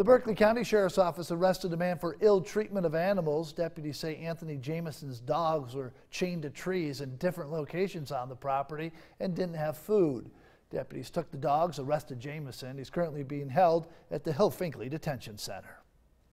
The Berkeley County Sheriff's Office arrested a man for ill treatment of animals. Deputies say Anthony Jameson's dogs were chained to trees in different locations on the property and didn't have food. Deputies took the dogs, arrested Jameson. He's currently being held at the Hill Finklea Detention Center.